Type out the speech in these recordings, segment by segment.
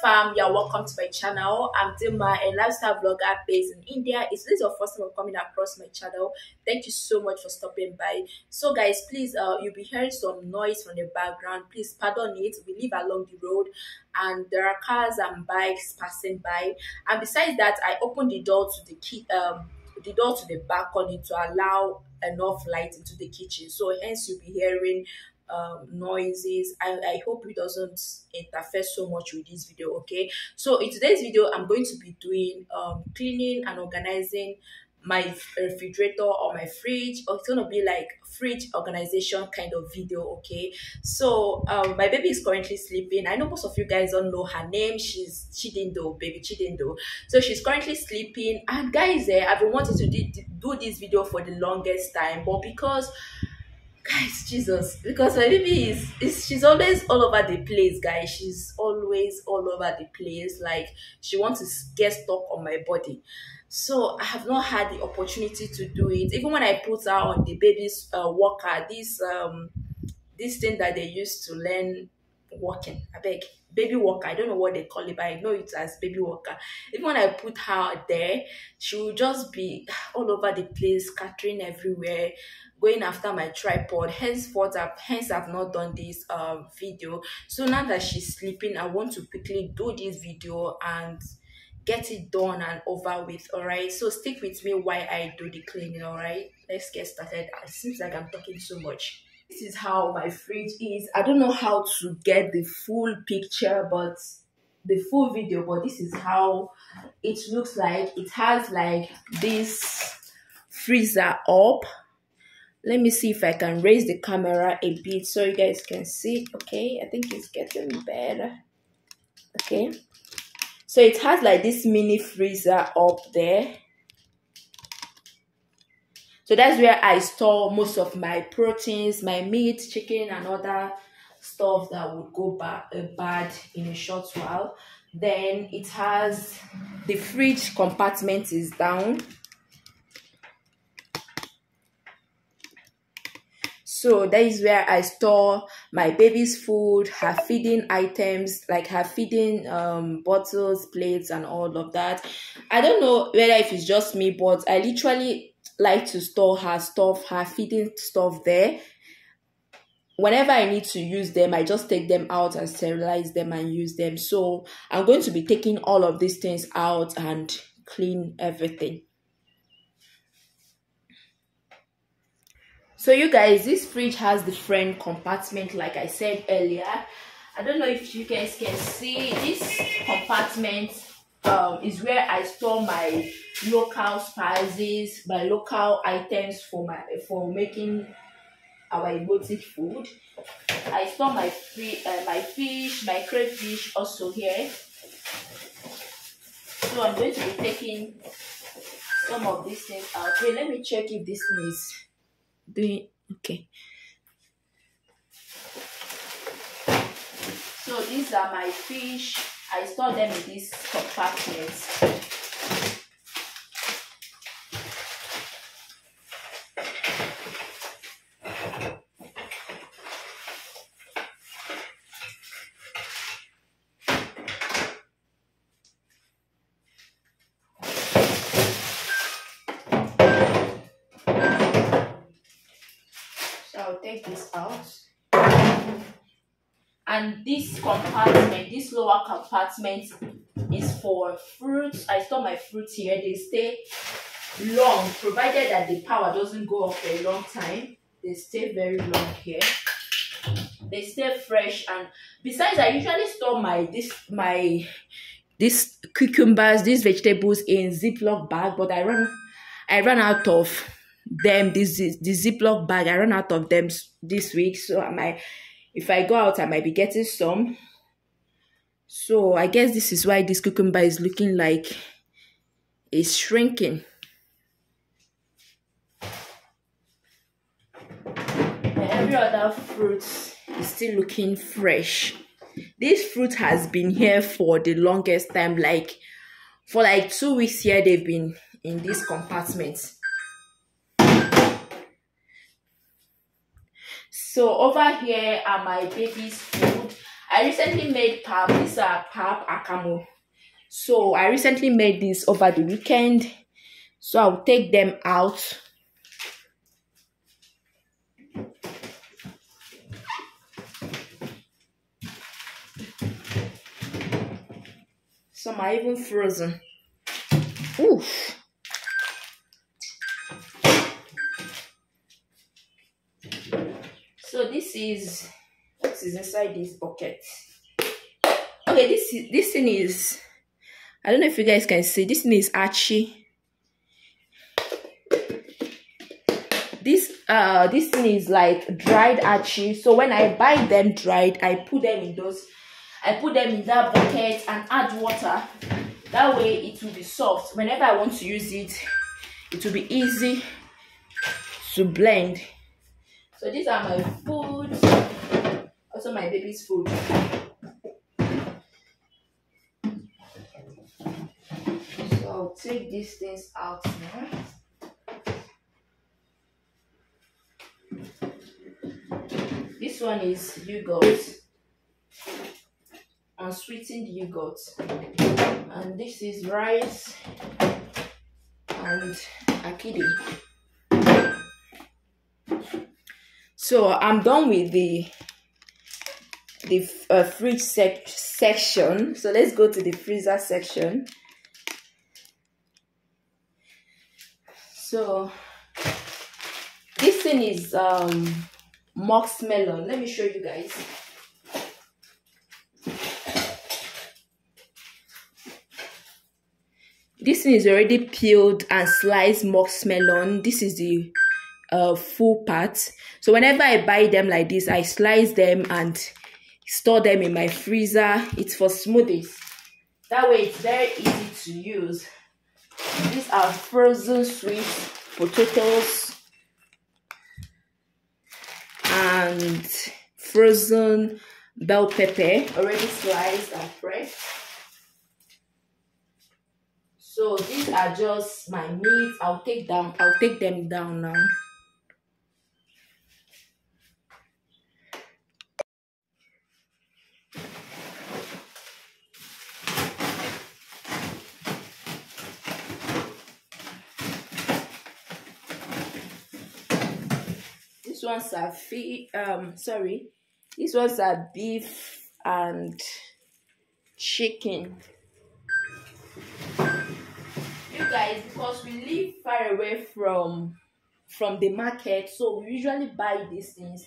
fam you're welcome to my channel. I'm Dimma, a lifestyle vlogger based in india. If this is your first time coming across my channel. Thank you so much for stopping by. So guys please uh you'll be hearing some noise from the background. Please pardon it. We live along the road and there are cars and bikes passing by. And besides that i opened the door to the key um the door to the balcony to allow enough light into the kitchen. So hence you'll be hearing um, noises. I, I hope it doesn't interfere so much with this video okay? So in today's video i'm going to be doing um, cleaning and organizing my refrigerator or my fridge. Or it's gonna be like fridge organization kind of video okay? So um my baby is currently sleeping. I know most of you guys don't know her name. She's chidindo baby chidindo so she's currently sleeping. And guys eh, i've been wanting to do, do this video for the longest time but because guys jesus because my baby is, is she's always all over the place guys. She's always all over the place. Like she wants to get stuck on my body. So i have not had the opportunity to do it. Even when i put her on the baby's uh, walker this um this thing that they used to learn walking i beg baby walker i don't know what they call it but i know it as baby walker even when i put her there she will just be all over the place scattering everywhere going after my tripod. Henceforth I've, hence i've not done this um video. So now that she's sleeping i want to quickly do this video and get it done and over with all right so stick with me while i do the cleaning all right let's get started. It seems like i'm talking so much this is how my fridge is. I don't know how to get the full picture but the full video but this is how it looks like. It has like this freezer up. Let me see if I can raise the camera a bit so you guys can see. Okay I think it's getting better. Okay. So it has like this mini freezer up there so that's where I store most of my proteins my meat chicken and other stuff that would go bad, uh, bad in a short while then it has the fridge compartment is down So that is where I store my baby's food, her feeding items, like her feeding um, bottles, plates, and all of that. I don't know whether if it's just me, but I literally like to store her stuff, her feeding stuff there. Whenever I need to use them, I just take them out and sterilize them and use them. So I'm going to be taking all of these things out and clean everything. So you guys, this fridge has different compartment like I said earlier. I don't know if you guys can see this compartment um, is where I store my local spices, my local items for my for making our exotic food. I store my uh, my fish, my crayfish also here. So I'm going to be taking some of these things out. Wait, let me check if this thing is doing okay so these are my fish i store them in these compartments take this out and this compartment this lower compartment is for fruits i store my fruits here. They stay long provided that the power doesn't go off for a long time. They stay very long here. They stay fresh and besides i usually store my this my this cucumbers these vegetables in ziploc bag but i run i ran out of them. This the ziploc bag i ran out of them this week. So i might if i go out i might be getting some. So i guess this is why this cucumber is looking like it's shrinking. Every other fruit is still looking fresh. This fruit has been here for the longest time like for like two weeks here they've been in this compartment So over here are my baby's food. I recently made pap. These are pap akamu. So I recently made this over the weekend. So I'll take them out. Some are even frozen. Oof. So this is what is inside this bucket. Okay, this this thing is I don't know if you guys can see this thing is archie. This uh this thing is like dried archie. So when I buy them dried, I put them in those I put them in that bucket and add water. That way it will be soft. Whenever I want to use it, it will be easy to blend. So these are my food, also my baby's food. So I'll take these things out now. This one is yogurt unsweetened yogurt and this is rice and akidi so i'm done with the the uh, fridge sec section. So let's go to the freezer section. So this thing is um musk melon let me show you guys. This thing is already peeled and sliced musk melon this is the uh, full part. So whenever i buy them like this i slice them and store them in my freezer. It's for smoothies. That way it's very easy to use. These are frozen sweet potatoes and frozen bell pepper already sliced and fresh. So these are just my meat i'll take down i'll take them down now These ones are fee um sorry. These ones are beef and chicken. You guys because we live far away from from the market so we usually buy these things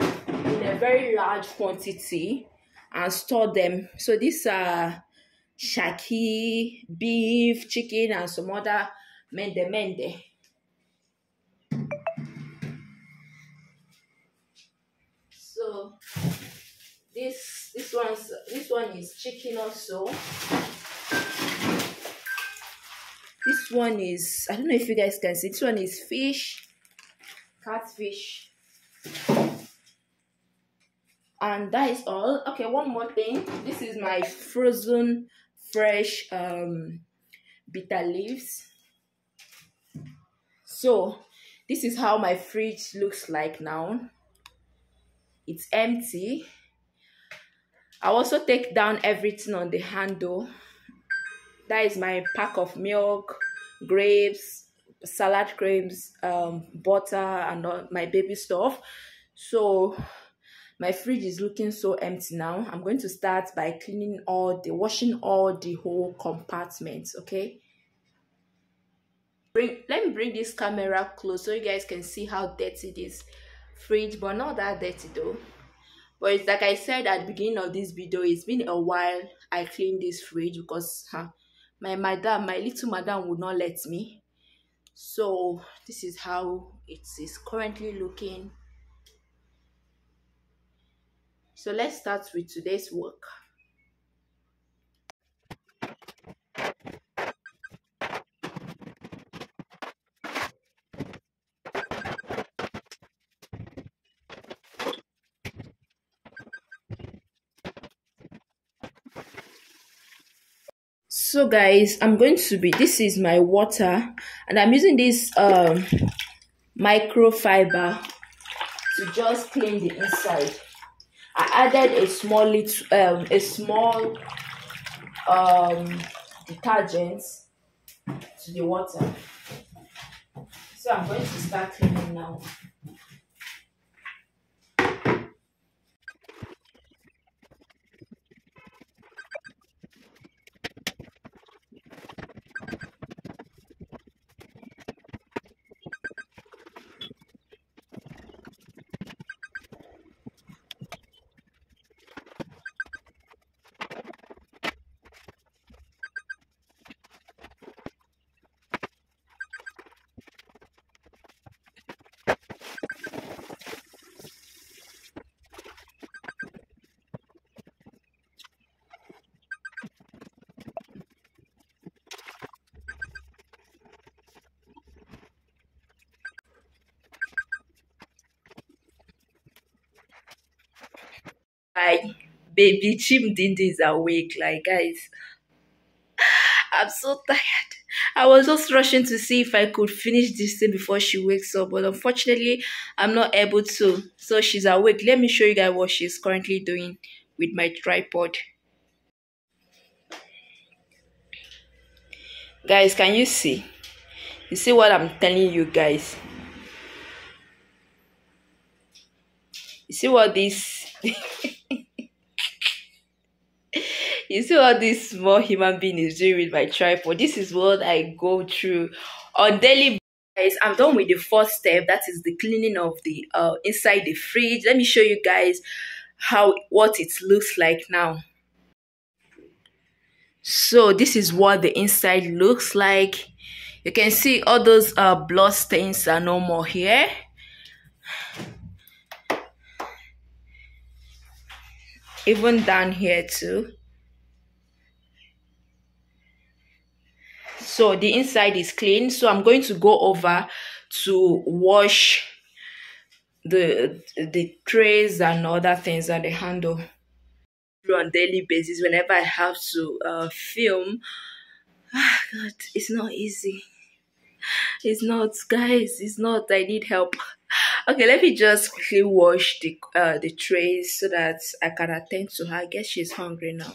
in a very large quantity and store them. So these are shaki beef chicken and some other mende mende this one's this one is chicken also. This one is i don't know if you guys can see this one is fish catfish. And that is all. Okay one more thing. This is my frozen fresh um bitter leaves. So this is how my fridge looks like now. It's empty i also take down everything on the handle. That is my pack of milk grapes salad creams um, butter and all my baby stuff. So my fridge is looking so empty now. I'm going to start by cleaning all the washing all the whole compartments okay? Bring let me bring this camera close so you guys can see how dirty this fridge but not that dirty though but it's like i said at the beginning of this video it's been a while i cleaned this fridge because huh, my madam my little madam would not let me. So this is how it is currently looking. So let's start with today's work so guys i'm going to be this is my water and i'm using this um microfiber to just clean the inside I added a small little um a small um detergent to the water. So I'm going to start cleaning now. Like baby Chimdindi is awake. Like guys, I'm so tired. I was just rushing to see if I could finish this thing before she wakes up, but unfortunately, I'm not able to. So she's awake. Let me show you guys what she's currently doing with my tripod. Guys, can you see? You see what I'm telling you guys? You see what this you see what this small human being is doing with my tripod? This is what i go through on daily guys i'm done with the first step. That is the cleaning of the uh inside the fridge. Let me show you guys how what it looks like now. So this is what the inside looks like. You can see all those uh blood stains are no more here even down here too. So the inside is clean. So i'm going to go over to wash the the trays and other things that the handle on daily basis whenever i have to uh, film. Ah god it's not easy. It's not guys it's not. I need help okay let me just quickly wash the uh the trays so that i can attend to her. I guess she's hungry now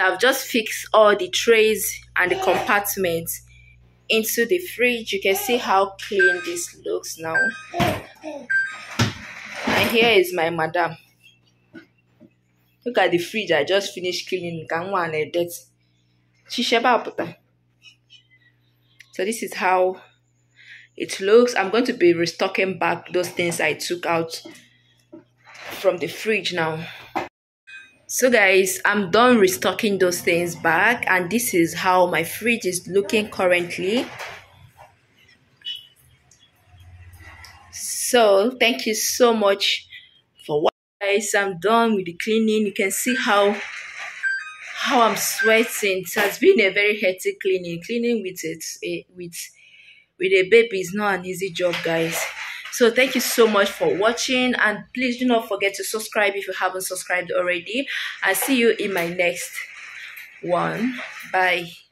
I've just fixed all the trays and the compartments into the fridge. You can see how clean this looks now. And here is my madam. Look at the fridge I just finished cleaning. So this is how it looks. I'm going to be restocking back those things I took out from the fridge now so guys i'm done restocking those things back and this is how my fridge is looking currently. So thank you so much for watching guys. I'm done with the cleaning. You can see how how i'm sweating. It has been a very hectic cleaning. Cleaning with it eh, with with a baby is not an easy job guys so thank you so much for watching and please do not forget to subscribe if you haven't subscribed already. I'll see you in my next one. Bye